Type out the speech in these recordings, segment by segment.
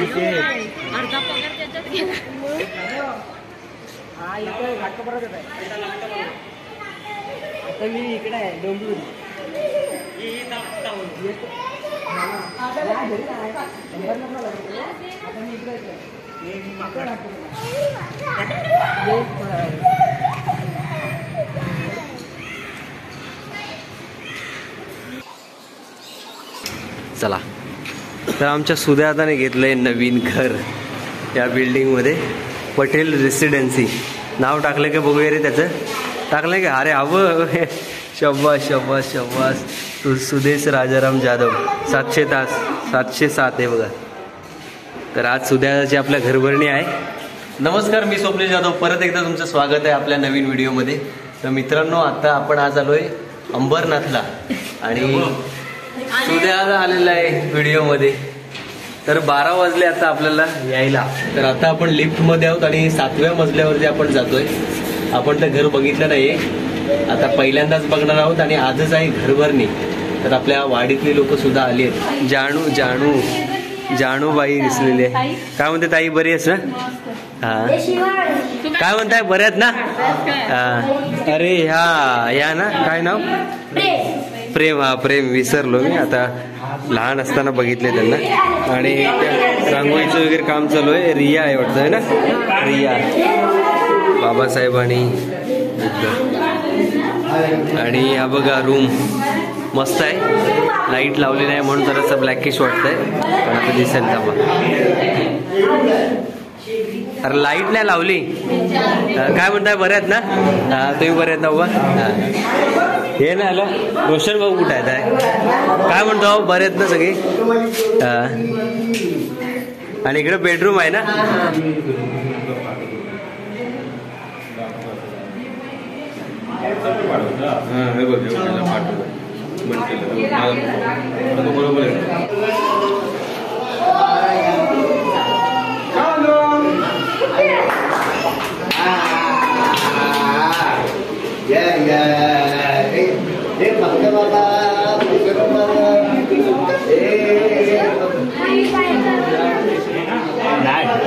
अर्धा पगार त्याच्यात गेला. आता मी इकडे आहे डोंबिवली. चला. तर आमच्या सुध्याताने घेतलं आहे नवीन घर या बिल्डिंगमध्ये पटेल रेसिडेन्सी नाव टाकलं का बघूया रे त्याचं? टाकलं का? अरे हवं शब्बास शब्बास शब्बास. तू सुदेश राजाराम जाधव. सातशे तास सातशे सात आहे बघा. तर आज सुद्याची आपल्या घरभरणी आहे. नमस्कार मी स्वप्नील जाधव. परत एकदा तुमचं स्वागत आहे आपल्या नवीन व्हिडिओमध्ये तर मित्रांनो आता आपण आज आलोय अंबरनाथला. आणि सुद्या आलेला आहे व्हिडिओमध्ये. तर बारा वाजले आता आपल्याला यायला. तर आता आपण लिफ्टमध्ये आहोत आणि सातव्या मजल्यावरती आपण जातोय. आपण तर घर बघितलं नाहीये. आता पहिल्यांदाच बघणार आहोत आणि आजच आहे घरभरणी. तर आपल्या वाडीतली लोक सुद्धा आली आहेत. जानू जानू. जानूबाई दिसलेली आहे. काय म्हणते ताई बरी आहेस ना? हा. काय म्हणताय बऱ्यात ना? हा. अरे ह्या या ना. काय नाव? प्रेम हा प्रेम विसरलो मी. आता लहान असताना बघितले त्यांना. आणि त्या रांगोळीचं वगैरे काम चालू आहे. रिया आहे वाटतं आहे ना? रिया. बाबासाहेबांनी आणि हा बघा रूम मस्त आहे. लाइट लावलेला आहे म्हणून जरासं ब्लॅकिश वाटतंय. पण आता दिसेल थांबा अरे लाइट नाही लावली. काय म्हणताय? बरे आहेत ना? तुम्ही बरे आहेत ना उभा? हा. ना आलं रोशन भाऊ कुठे आहेत आहे? काय म्हणतो भाऊ? बरे आहेत ना सगळे हा. आणि इकडे बेडरूम आहे ना नाही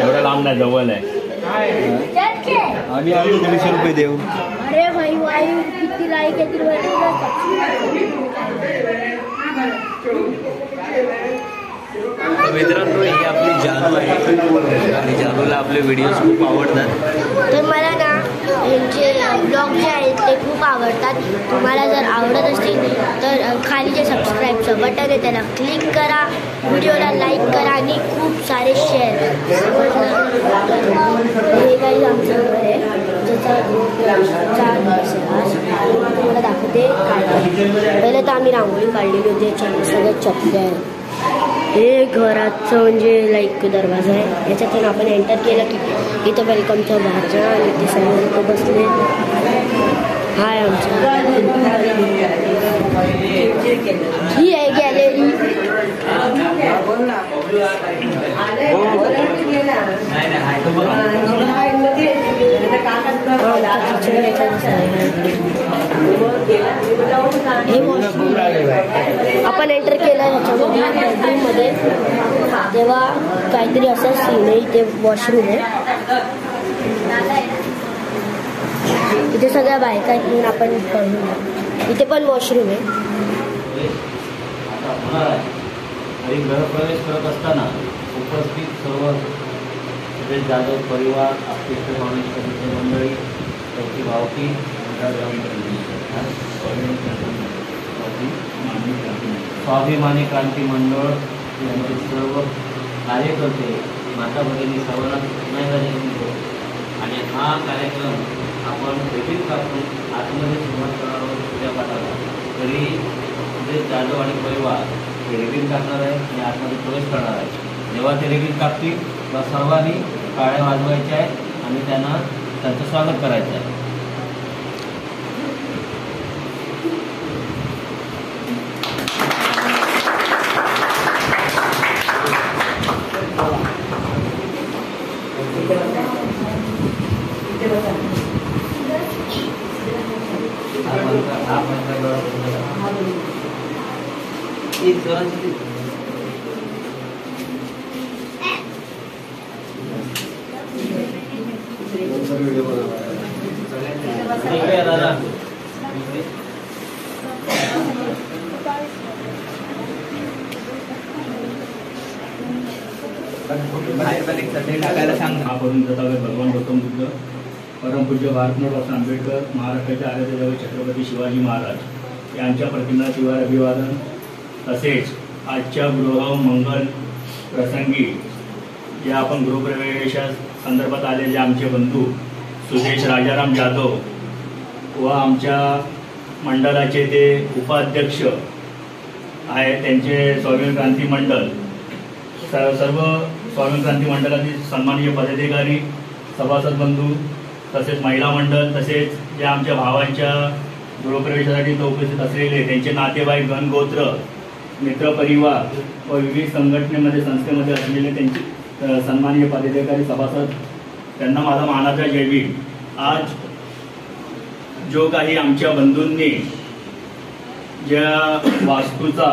एवढं लांब नाही जवळ आहे आम्ही आम्ही दीडशे रुपये देऊ. अरे भाई वायू किती लाईक येतील मित्रांनो ही आपली जानू आहे. आणि जानूला आपले व्हिडिओज खूप आवडतात. तर मला यांचे ब्लॉग जे आहेत ते खूप आवडतात. तुम्हाला जर आवडत असतील तर खाली जे सबस्क्राईबचं बटन आहे त्याला क्लिक करा. व्हिडिओला लाईक करा आणि खूप सारे शेअर हे काही आमचं घर आहे. ज्याचा दाखवते. पहिलं पहिले तर आम्ही रांगोळी काढलेली होती. याच्यात सगळ्यात चपल्या आहे हे घराचं म्हणजे लाईक दरवाजा आहे. याच्यातून आपण एंटर केलं की इथं वेलकमचं भाज्या आणि सर्व लोक बसले. हाय आमचं. ही आहे गॅलरी हे washroom आहे. आपण एंटर केलं ह्याच्यामध्ये बेडरूममध्ये तेव्हा काहीतरी असं सीन आहे इथे वॉशरूम आहे. इथे सगळ्या बायका आहेत म्हणून आपण करून इथे पण वॉशरूम आहे. गृहप्रवेश करत असताना उपस्थित सर्व सुरेश जाधव परिवार आपले माणूस समिती मंडळी त्यांची भावकी स्वाभिमानी क्रांती मंडळ यांचे सर्व कार्यकर्ते माता भगिनी सर्वांना पुन्हा आणि हा कार्यक्रम आपण भेटीत कापून आतमध्ये सुरुवात करणार आहोत उद्या पाठाला. तरी सुरेश जाधव आणि परिवार हे रेबीन कापणार आहे आणि आतमध्ये प्रवेश करणार आहे जेव्हा ते रेबीन कापतील तेव्हा सर्वांनी काळ्या वाजवायच्या आहेत आणि त्यांना त्यांचं स्वागत करायचं आहे हा पंचा- हा पंचागड एक सरांची ती- इकडे या दादा इकडे. महापौरून तथागत भगवान गौतम बुद्ध परमपूज्य भारतनाथ आंबेडकर महाराष्ट्राचे आराध्य छत्रपती शिवाजी महाराज यांच्या प्रतिमा शिवाय अभिवादन तसेच आजच्या गृह मंगल प्रसंगी जे आपण गृहप्रवेशा संदर्भात आलेले आमचे बंधू सुदेश राजाराम जाधव व आमच्या मंडळाचे ते उपाध्यक्ष आहे त्यांचे स्वामी क्रांती मंडळ. स- सर्व स्वामी क्रांती मंडळातील सन्माननीय पदाधिकारी सभासद बंधू तसेच महिला मंडळ तसेच जे आमच्या भावांच्या गृहप्रवेशासाठी तो उपस्थित असलेले त्यांचे नातेवाईक गणगोत्र मित्रपरिवार व विविध संघटनेमध्ये संस्थेमध्ये असलेले त्यांचे सन्माननीय पदाधिकारी सभासद त्यांना माझा मानाचा जयवीर आज जो काही आमच्या बंधूंनी ज्या वास्तूचा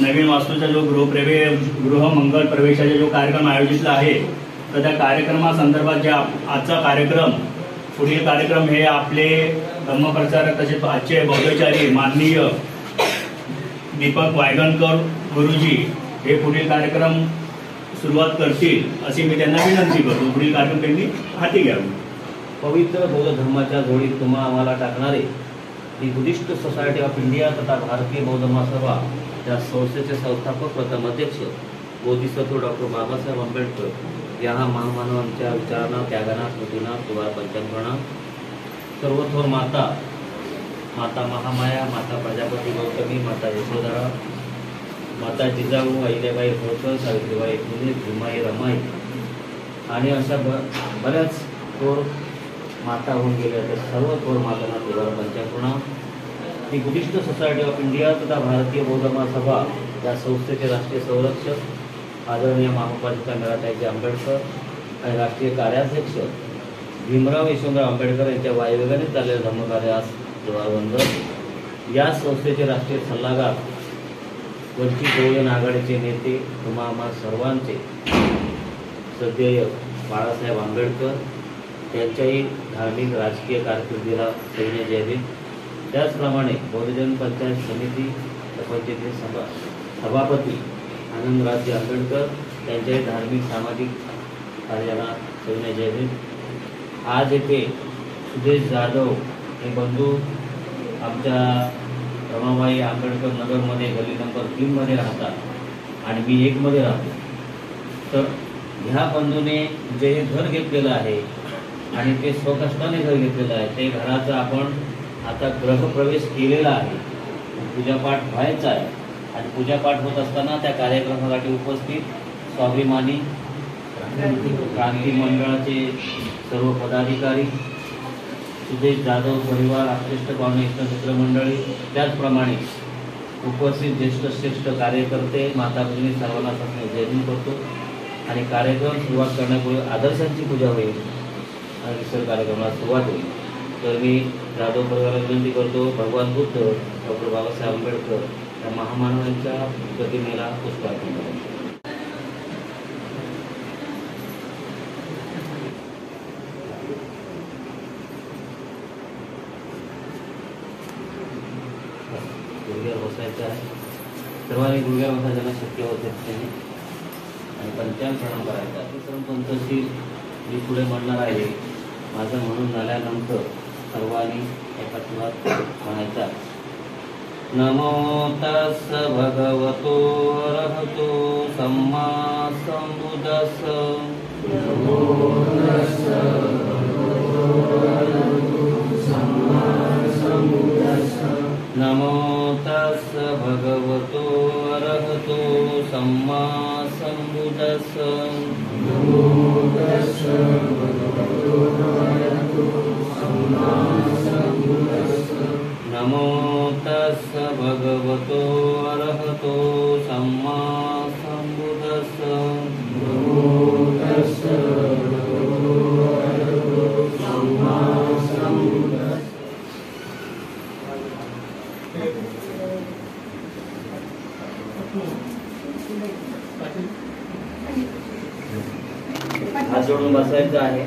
नवीन वास्तूचा जो गृहप्रवेश गृहमंगल प्रवेशाचा जो कार्यक्रम आयोजित आहे तर त्या कार्यक्रमासंदर्भात ज्या आजचा कार्यक्रम पुढील कार्यक्रम हे आपले धर्मप्रचारक तसेच आजचे भव्यचारी माननीय दीपक वायगणकर गुरुजी हे पुढील कार्यक्रम सुरुवात करतील अशी मी त्यांना विनंती करतो. पुढील कार्यक्रम त्यांनी हाती घ्यावी. पवित्र बौद्ध धर्माच्या जोडीत तुम्हा आम्हाला टाकणारे ही बुद्धिस्ट सोसायटी ऑफ इंडिया तथा भारतीय बौद्ध महासभा या संस्थेचे संस्थापक प्रथम अध्यक्ष बोधिसत्व डॉक्टर बाबासाहेब आंबेडकर. या महामानवांच्या विचारांना त्यागांना स्मृतींना किंवा पंचांगणा सर्वथोर माता माता महामाया माता प्रजापती गौतमी माता यशोधरा माता जिजाऊ अहिल्याबाई होळकर सावित्रीबाई फुले भीमाई रमाई. आणि अशा ब बऱ्याच थोर माता होऊन गेल्या तर सर्व थोर मातांना तुझा पंचापूर्णा ती बुद्धिस्ट सोसायटी ऑफ इंडिया तथा भारतीय बौद्ध सभा या संस्थेचे राष्ट्रीय संरक्षक आदरणीय महापालिका मेळाट्याचे आंबेडकर आणि राष्ट्रीय कार्याध्यक्ष भीमराव यशवंतराव आंबेडकर यांच्या वायुवेगाने चाललेल्या धर्मकार्यास जोहारबंद या संस्थेचे राष्ट्रीय सल्लागार वंचित बहुजन आघाडीचे नेते तुम्हा आम्हा सर्वांचे सध्येय बाळासाहेब आंबेडकर त्यांच्याही धार्मिक राजकीय कारकिर्दीला सैन्य जयभीम त्याचप्रमाणे बहुजन पंचायत समिती पंचायती सभा सभापती आनंदराजे आंबेडकर त्यांच्याही धार्मिक सामाजिक कार्याला सैन्य जयभीम आज येथे सुदेश जाधव हे बंधू आमच्या रमाबाई आंबेडकर नगरमध्ये गल्ली नंबर तीनमध्ये राहतात आणि मी एकमध्ये राहतो. तर ह्या बंधूने जे हे घर घेतलेलं आहे आणि ते स्वकष्टाने घर घेतलेलं आहे. ते घराचा आपण आता ग्रहप्रवेश केलेला आहे. पूजापाठ व्हायचा आहे. आणि पूजापाठ होत असताना त्या कार्यक्रमासाठी उपस्थित स्वाभिमानी क्रांती मंडळाचे सर्व पदाधिकारी सुदेश जाधव परिवार आकृष्ट पाहुणे इष्ट मित्रमंडळी त्याचप्रमाणे उपस्थित ज्येष्ठ श्रेष्ठ कार्यकर्ते माता भगिनी सर्वांना सांगणे करतो. आणि कार्यक्रम सुरुवात करण्यापूर्वी आदर्शांची पूजा होईल. हा विसर्ग कार्यक्रमाला सुरुवात होईल. तर मी जाधव परिवाराला विनंती करतो भगवान बुद्ध डॉक्टर बाबासाहेब आंबेडकर या महामानवांच्या प्रतिमेला पुष्पार्पण करतो गुडघ्यावर बसायचं आहे. सर्वांनी गुडघ्यावर बसायला ज्यांना शक्य होत त्यांनी. आणि पंचांग प्रणाम करायचा. विक्रम मी पुढे म्हणणार आहे माझं म्हणून झाल्यानंतर सर्वांनी एका सुरात म्हणायचा. नमो तस् भगवतो अरहतो सम्मा संबुदस नमो तस् भगवतो अरहतो सम्मा संबुदस नमो तस् भगवतो अरहतो सम्मा संबुदस हात जोडून बसायचं आहे.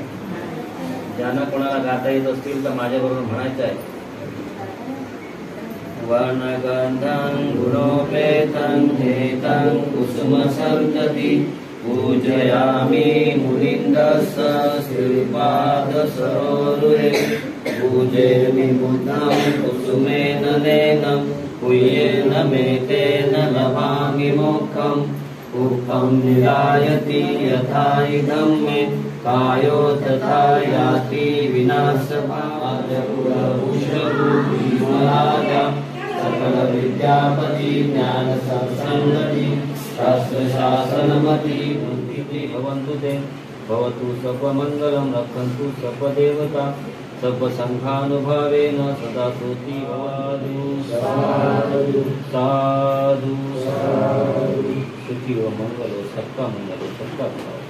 ज्यांना कोणाला गाता येत असतील तर माझ्याबरोबर म्हणायचं आहे. वनगन्धं गुणोपेतं हेतं कुसुमसन्तति पूजयामि मुनिन्दस्स श्रीपादसरोरुहे। पूजयामि बुद्धं कुसुमेन नेनं कुयेन मेतेन लभामि मोक्षम् उक्तं निरायति यथा इदं मे कायो तथा याति विनाशभाजपुरभूषभूषराजा सकल विद्यापति ज्ञान सत्सङ्गति शास्त्रशासनमति। बुद्धिति भवन्तु ते। भवतु सर्वमङ्गलं रक्षन्तु सर्वदेवता। सर्वसङ्घानुभवेन सदा स्तुति भवतु। साधु। साधु। सुखी व मंगलो सत्ता मंगलो सत्ता मंगलो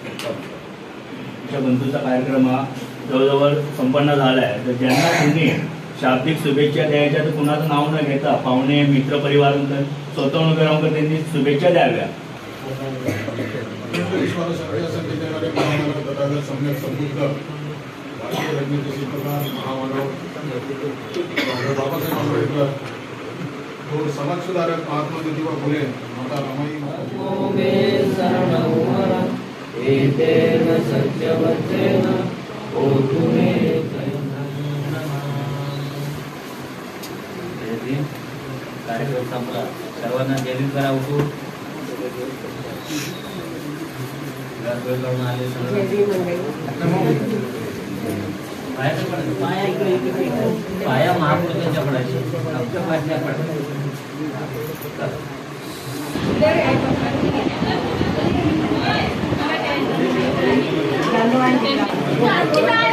आमच्या बंधूचा कार्यक्रम हा जवळजवळ संपन्न झाला आहे तर ज्यांना तुम्ही शाब्दिक शुभेच्छा द्यायच्या तर कुणाचं नाव न घेता पाहुणे मित्र परिवार स्वतःहून राहून त्यांनी शुभेच्छा द्याव्या. ईश्वर सगळ्या बाबासाहेब आंबेडकर समाजसुधारक महात्मा ज्योतिबा फुले माता रमाई माता मे शरणं वर कार्यक्रम संपला. सर्वांना जयभीम करा उठू. पाया इकडे महापुरुषांच्या पडायचे. आमच्या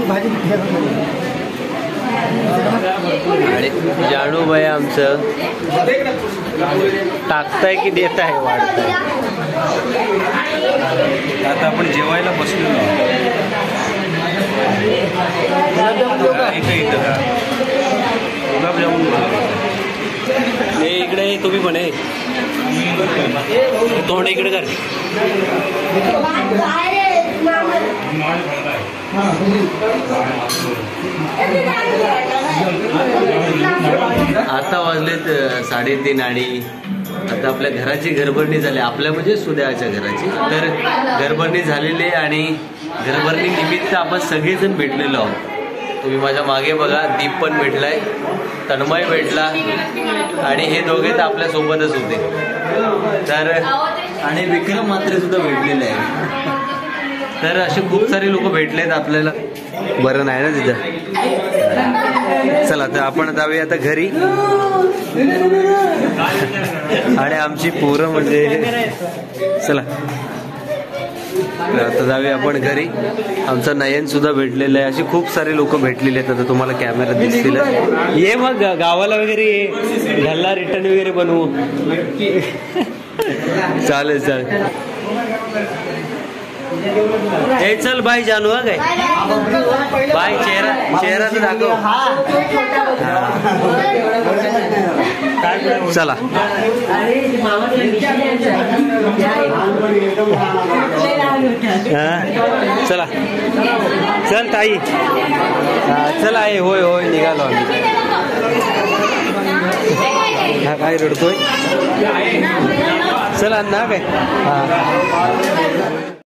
पायाच्या पडायचे आणि जानूबाई आमचं टाकताय की देत आहे वाढताय आता आपण जेवायला बसलेलो गुलाबजामुन हे इकडे तुम्ही पण आहे तोंड इकडे कर. आता वाजलेत साडेतीन आणि आता आपल्या घराची घरभरणी झाली. आपल्या म्हणजे सुद्याच्या घराची. तर घरभरणी झालेली आहे आणि घरभरणी निमित्त आपण सगळेजण भेटलेलो आहोत. तुम्ही माझ्या मागे बघा दीप पण भेटलाय तन्मय भेटला आणि हे दोघे तर आपल्यासोबतच होते. तर आणि विक्रम मात्रे सुद्धा भेटलेले आहे तर असे खूप सारे लोक भेटलेत आपल्याला. बरं नाही ना तिथं? चला तर आपण जाऊया आता घरी. आणि आमची पोरं म्हणजे चला. तर आता जाऊया आपण घरी. आमचा नयन सुद्धा भेटलेला आहे. असे खूप सारे लोक भेटलेले आहेत. आता तुम्हाला कॅमेरा दिसतील. ये मग गावाला वगैरे ये. घरला रिटर्न वगैरे बनवू. चालेल चालेल. हे चल बाई जानू हा काय? बाई चेहरा चेहरा तर दाखव चला. चला. चल ताई. चल आहे होय होय निघालो आम्ही. हा काय रडतोय? चला ना काय? हा.